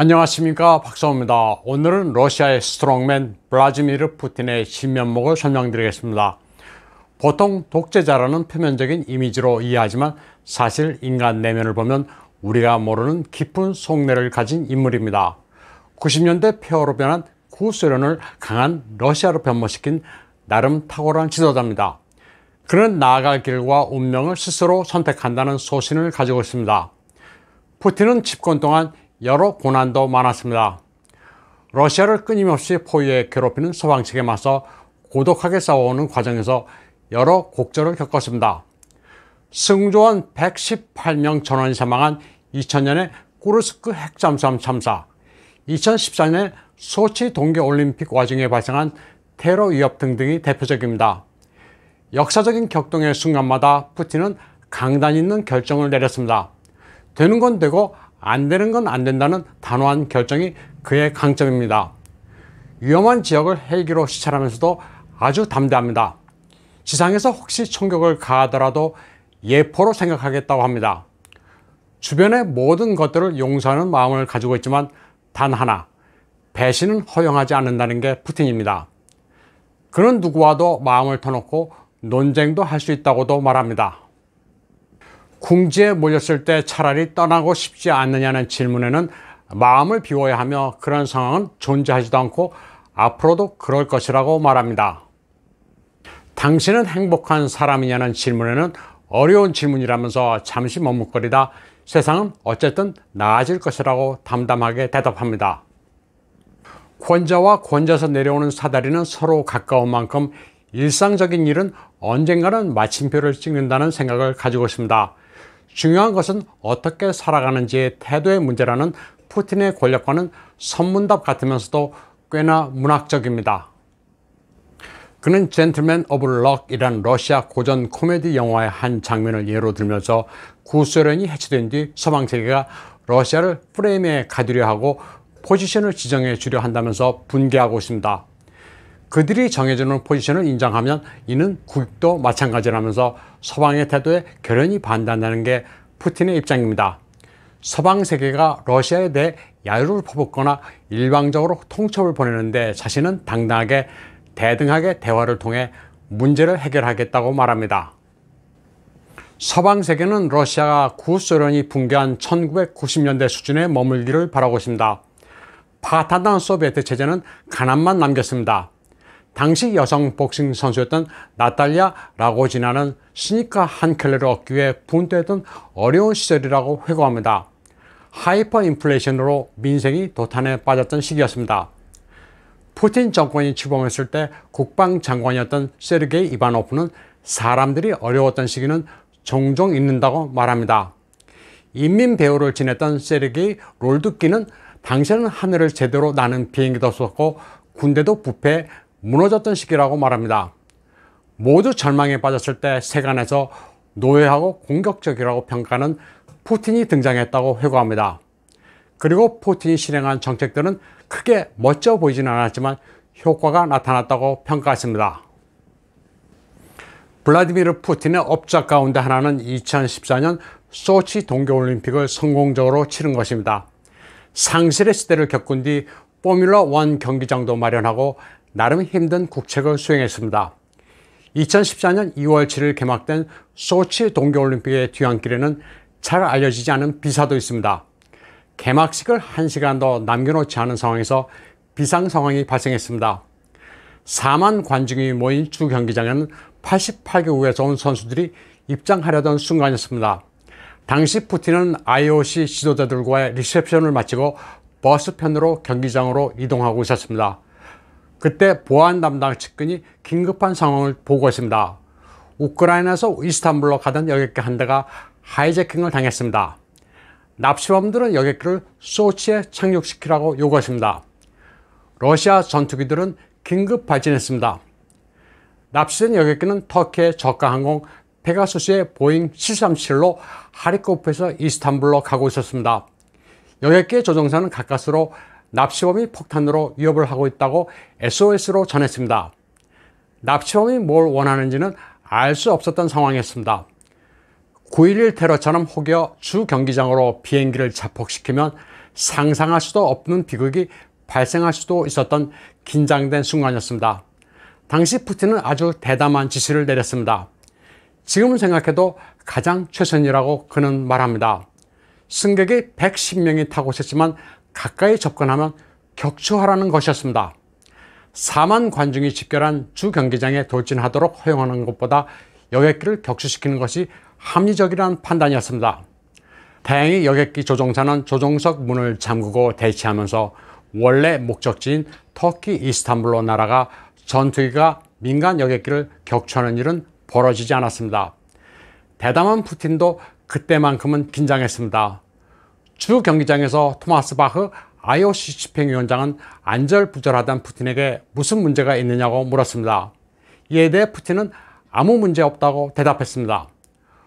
안녕하십니까 박사호입니다. 오늘은 러시아의 strongman 블라지미르 푸틴의 진면목을 설명드리겠습니다. 보통 독재자라는 표면적인 이미지로 이해하지만 사실 인간 내면을 보면 우리가 모르는 깊은 속내를 가진 인물입니다. 90년대 폐허로 변한 구소련을 강한 러시아로 변모시킨 나름 탁월한 지도자입니다. 그는 나아갈 길과 운명을 스스로 선택한다는 소신을 가지고 있습니다. 푸틴은 집권 동안 여러 고난도 많았습니다. 러시아를 끊임없이 포위해 괴롭히는 서방 측에 맞서 고독하게 싸워오는 과정에서 여러 곡절을 겪었습니다. 승조원 118명 전원이 사망한 2000년의 꾸르스크 핵잠수함 참사, 2014년에 소치 동계올림픽 와중에 발생한 테러 위협 등등이 대표적입니다. 역사적인 격동의 순간마다 푸틴은 강단 있는 결정을 내렸습니다. 되는 건 되고 안 되는 건 안 된다는 단호한 결정이 그의 강점입니다. 위험한 지역을 헬기로 시찰하면서도 아주 담대합니다. 지상에서 혹시 총격을 가하더라도 예포로 생각하겠다고 합니다. 주변의 모든 것들을 용서하는 마음을 가지고 있지만 단 하나, 배신은 허용하지 않는다는 게 푸틴입니다. 그는 누구와도 마음을 터놓고 논쟁도 할 수 있다고도 말합니다. 궁지에 몰렸을 때 차라리 떠나고 싶지 않느냐는 질문에는 마음을 비워야 하며 그런 상황은 존재하지도 않고 앞으로도 그럴 것이라고 말합니다. 당신은 행복한 사람이냐는 질문에는 어려운 질문이라면서 잠시 머뭇거리다 세상은 어쨌든 나아질 것이라고 담담하게 대답합니다. 권좌와 권좌에서 내려오는 사다리는 서로 가까운 만큼 일상적인 일은 언젠가는 마침표를 찍는다는 생각을 가지고 있습니다. 중요한 것은 어떻게 살아가는지의 태도의 문제라는 푸틴의 권력관은 선문답 같으면서도 꽤나 문학적입니다. 그는 Gentleman of Luck이란 러시아 고전 코미디 영화의 한 장면을 예로 들면서 구소련이 해체된 뒤 서방 세계가 러시아를 프레임에 가두려 하고 포지션을 지정해 주려 한다면서 분개하고 있습니다. 그들이 정해주는 포지션을 인정하면 이는 국익도 마찬가지라면서 서방의 태도에 결연히 반대한다는 게 푸틴의 입장입니다. 서방 세계가 러시아에 대해 야유를 퍼붓거나 일방적으로 통첩을 보내는데 자신은 당당하게 대등하게 대화를 통해 문제를 해결하겠다고 말합니다. 서방 세계는 러시아가 구소련이 붕괴한 1990년대 수준에 머물기를 바라고 있습니다. 파탄난 소비에트 체제는 가난만 남겼습니다. 당시 여성 복싱 선수였던 나탈리아 라고지나는 스니커 한 켤레를 얻기 위해 분투했던 어려운 시절이라고 회고합니다. hyper inflation으로 민생이 도탄에 빠졌던 시기였습니다. 푸틴 정권이 출범했을 때 국방장관이었던 세르게이 이바노프는 사람들이 어려웠던 시기는 종종 있는다고 말합니다. 인민 배우를 지냈던 세르게이 롤드키는 당시에는 하늘을 제대로 나는 비행기도 없었고 군대도 부패 무너졌던 시기라고 말합니다. 모두 절망에 빠졌을 때 세간에서 노예하고 공격적이라고 평가하는 푸틴이 등장했다고 회고합니다. 그리고 푸틴이 실행한 정책들은 크게 멋져 보이지는 않았지만 효과가 나타났다고 평가했습니다. 블라디미르 푸틴의 업적 가운데 하나는 2014년 소치 동계올림픽을 성공적으로 치른 것입니다. 상실의 시대를 겪은 뒤 포뮬러 1 경기장도 마련하고 나름 힘든 국책을 수행했습니다. 2014년 2월 7일 개막된 소치 동계올림픽의 뒤안길에는 잘 알려지지 않은 비사도 있습니다. 개막식을 1시간도 남겨놓지 않은 상황에서 비상 상황이 발생했습니다. 4만 관중이 모인 주 경기장에는 88개국에서 온 선수들이 입장하려던 순간이었습니다. 당시 푸틴은 IOC 지도자들과의 리셉션을 마치고 버스 편으로 경기장으로 이동하고 있었습니다. 그때 보안 담당 측근이 긴급한 상황을 보고했습니다. 우크라이나에서 이스탄불로 가던 여객기 한 대가 하이재킹을 당했습니다. 납치범들은 여객기를 소치에 착륙시키라고 요구했습니다. 러시아 전투기들은 긴급 발진했습니다. 납치된 여객기는 터키의 저가 항공 페가수스의 보잉 737로 하리코프에서 이스탄불로 가고 있었습니다. 여객기의 조종사는 가까스로 납치범이 폭탄으로 위협을 하고 있다고 SOS로 전했습니다. 납치범이 뭘 원하는지는 알 수 없었던 상황이었습니다. 9.11 테러처럼 혹여 주 경기장으로 비행기를 자폭시키면 상상할 수도 없는 비극이 발생할 수도 있었던 긴장된 순간이었습니다. 당시 푸틴은 아주 대담한 지시를 내렸습니다. 지금 생각해도 가장 최선이라고 그는 말합니다. 승객이 110명이 타고 있었지만 가까이 접근하면 격추하라는 것이었습니다. 4만 관중이 집결한 주 경기장에 돌진하도록 허용하는 것보다 여객기를 격추시키는 것이 합리적이라는 판단이었습니다. 다행히 여객기 조종사는 조종석 문을 잠그고 대치하면서 원래 목적지인 터키 이스탄불로 날아가 전투기가 민간 여객기를 격추하는 일은 벌어지지 않았습니다. 대담한 푸틴도 그때만큼은 긴장했습니다. 주 경기장에서 토마스 바흐 IOC 집행위원장은 안절부절하던 푸틴에게 무슨 문제가 있느냐고 물었습니다. 이에 대해 푸틴은 아무 문제 없다고 대답했습니다.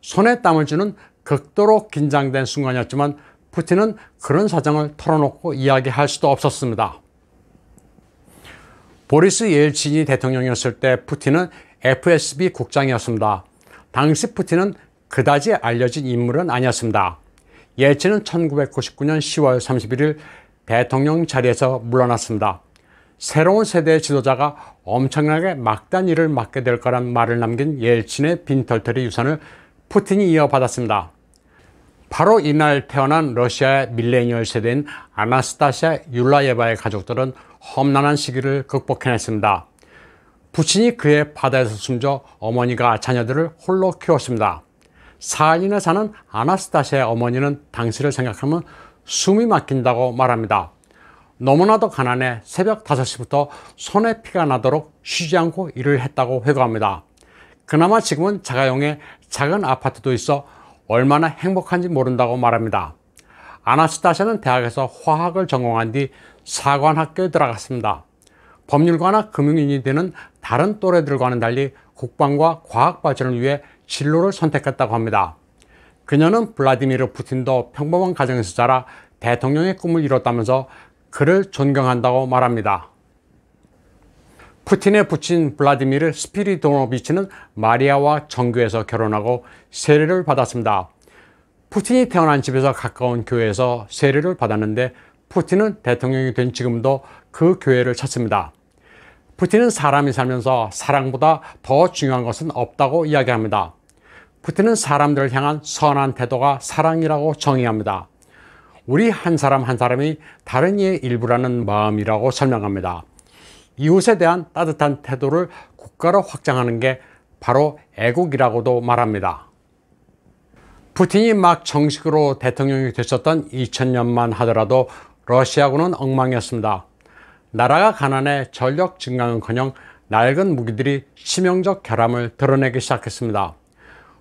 손에 땀을 주는 극도로 긴장된 순간이었지만 푸틴은 그런 사정을 털어놓고 이야기할 수도 없었습니다. 보리스 예일친이 대통령이었을 때 푸틴은 FSB 국장이었습니다. 당시 푸틴은 그다지 알려진 인물은 아니었습니다. 예친은 1999년 10월 31일 대통령 자리에서 물러났습니다. 새로운 세대의 지도자가 엄청나게 막단 일을 맡게 될 거란 말을 남긴 예친의 빈털터리 유산을 푸틴이 이어받았습니다. 바로 이날 태어난 러시아의 밀레니얼 세대인 아나스타시아 율라예바의 가족들은 험난한 시기를 극복해냈습니다. 부친이 그의 바다에서 숨져 어머니가 자녀들을 홀로 키웠습니다. 사인에 사는 아나스타시아의 어머니는 당시를 생각하면 숨이 막힌다고 말합니다. 너무나도 가난해 새벽 5시부터 손에 피가 나도록 쉬지 않고 일을 했다고 회고합니다. 그나마 지금은 자가용의 작은 아파트도 있어 얼마나 행복한지 모른다고 말합니다. 아나스타샤는 대학에서 화학을 전공한 뒤 사관학교에 들어갔습니다. 법률가나 금융인이 되는 다른 또래들과는 달리 국방과 과학 발전을 위해 진로를 선택했다고 합니다. 그녀는 블라디미르 푸틴도 평범한 가정에서 자라 대통령의 꿈을 이뤘다면서 그를 존경한다고 말합니다. 푸틴의 부친 블라디미르 스피리도노비치는 마리아와 정교에서 결혼하고 세례를 받았습니다. 푸틴이 태어난 집에서 가까운 교회에서 세례를 받았는데 푸틴은 대통령이 된 지금도 그 교회를 찾습니다. 푸틴은 사람이 살면서 사랑보다 더 중요한 것은 없다고 이야기합니다. 푸틴은 사람들을 향한 선한 태도가 사랑이라고 정의합니다. 우리 한 사람 한 사람이 다른 이의 일부라는 마음이라고 설명합니다. 이웃에 대한 따뜻한 태도를 국가로 확장하는 게 바로 애국이라고도 말합니다. 푸틴이 막 정식으로 대통령이 됐었던 2000년만 하더라도 러시아군은 엉망이었습니다. 나라가 가난해 전력 증강은커녕 낡은 무기들이 치명적 결함을 드러내기 시작했습니다.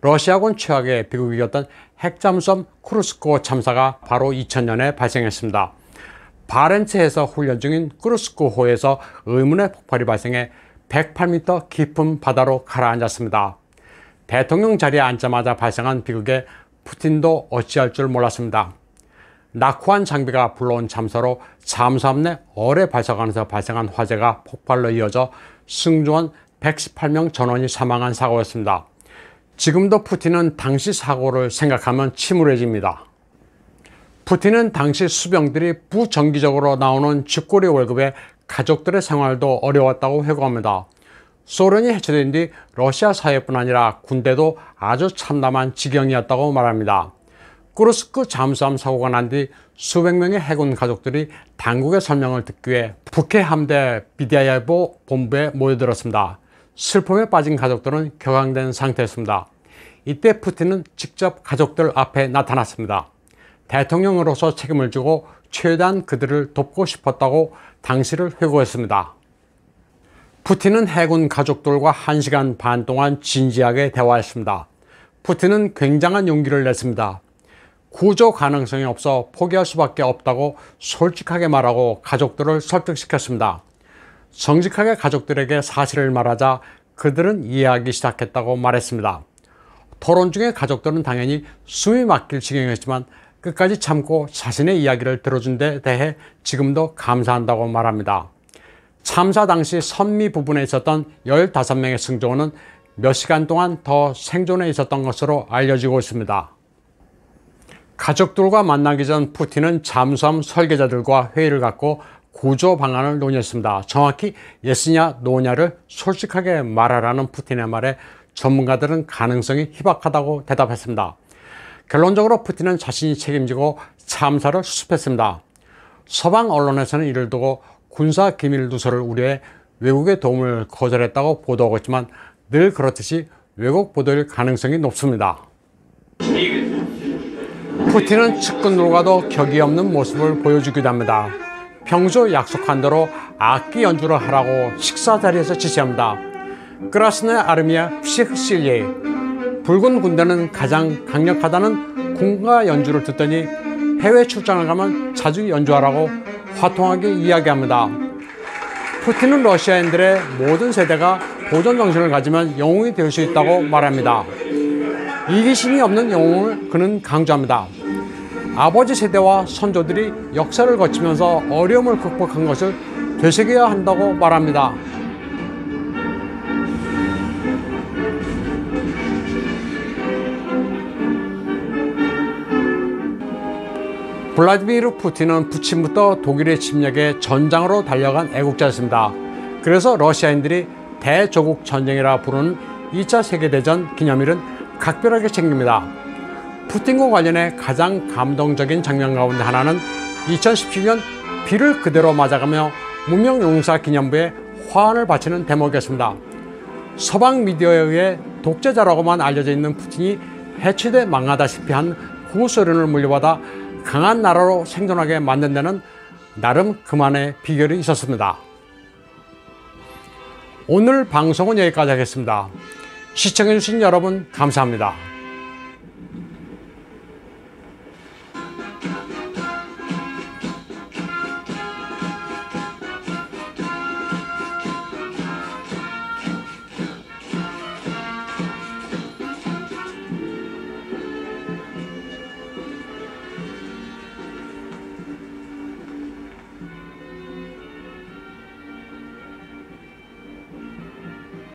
러시아군 최악의 비극이었던 핵잠수함 쿠르스코 참사가 바로 2000년에 발생했습니다. 바렌츠에서 훈련 중인 크루스코호에서 의문의 폭발이 발생해 108m 깊은 바다로 가라앉았습니다. 대통령 자리에 앉자마자 발생한 비극에 푸틴도 어찌할 줄 몰랐습니다. 낙후한 장비가 불러온 잠수로 잠수함 내 어뢰 발사관에서 발생한 화재가 폭발로 이어져 승조원 118명 전원이 사망한 사고였습니다. 지금도 푸틴은 당시 사고를 생각하면 침울해집니다. 푸틴은 당시 수병들이 부정기적으로 나오는 쥐꼬리 월급에 가족들의 생활도 어려웠다고 회고합니다. 소련이 해체된 뒤 러시아 사회뿐 아니라 군대도 아주 참담한 지경이었다고 말합니다. 꾸르스크 잠수함 사고가 난 뒤 수백 명의 해군 가족들이 당국의 설명을 듣기 위해 북해 함대 비디아야보 본부에 모여들었습니다. 슬픔에 빠진 가족들은 격앙된 상태였습니다. 이때 푸틴은 직접 가족들 앞에 나타났습니다. 대통령으로서 책임을 지고 최대한 그들을 돕고 싶었다고 당시를 회고했습니다. 푸틴은 해군 가족들과 1시간 반 동안 진지하게 대화했습니다. 푸틴은 굉장한 용기를 냈습니다. 구조 가능성이 없어 포기할 수밖에 없다고 솔직하게 말하고 가족들을 설득시켰습니다. 정직하게 가족들에게 사실을 말하자 그들은 이해하기 시작했다고 말했습니다. 토론 중에 가족들은 당연히 숨이 막힐 지경이었지만 끝까지 참고 자신의 이야기를 들어준 데 대해 지금도 감사한다고 말합니다. 참사 당시 선미 부분에 있었던 15명의 승조원은 몇 시간 동안 더 생존해 있었던 것으로 알려지고 있습니다. 가족들과 만나기 전 푸틴은 잠수함 설계자들과 회의를 갖고 구조 방안을 논의했습니다. 정확히 예스냐 노냐를 솔직하게 말하라는 푸틴의 말에 전문가들은 가능성이 희박하다고 대답했습니다. 결론적으로 푸틴은 자신이 책임지고 참사를 수습했습니다. 서방 언론에서는 이를 두고 군사 기밀 누설을 우려해 외국의 도움을 거절했다고 보도하고 있지만 늘 그렇듯이 왜곡 보도일 가능성이 높습니다. 푸틴은 측근들과도 격이 없는 모습을 보여주기도 합니다. 평소 약속한 대로 악기 연주를 하라고 식사 자리에서 지시합니다. 크라스네 아르미아 피식실리에 붉은 군대는 가장 강력하다는 군가 연주를 듣더니 해외 출장을 가면 자주 연주하라고 화통하게 이야기합니다. 푸틴은 러시아인들의 모든 세대가 보존 정신을 가지면 영웅이 될 수 있다고 말합니다. 이기심이 없는 영웅을 그는 강조합니다. 아버지 세대와 선조들이 역사를 거치면서 어려움을 극복한 것을 되새겨야 한다고 말합니다. 블라디미르 푸틴은 부친부터 독일의 침략에 전장으로 달려간 애국자였습니다. 그래서 러시아인들이 대조국 전쟁이라 부르는 2차 세계대전 기념일은 각별하게 챙깁니다. 푸틴과 관련해 가장 감동적인 장면 가운데 하나는 2017년 비를 그대로 맞아가며 문명용사 기념부에 화환을 바치는 대목이었습니다. 서방 미디어에 의해 독재자라고만 알려져 있는 푸틴이 해체돼 망하다시피 한 구소련을 물려받아 강한 나라로 생존하게 만든 데는 나름 그만의 비결이 있었습니다. 오늘 방송은 여기까지 하겠습니다. 시청해주신 여러분 감사합니다.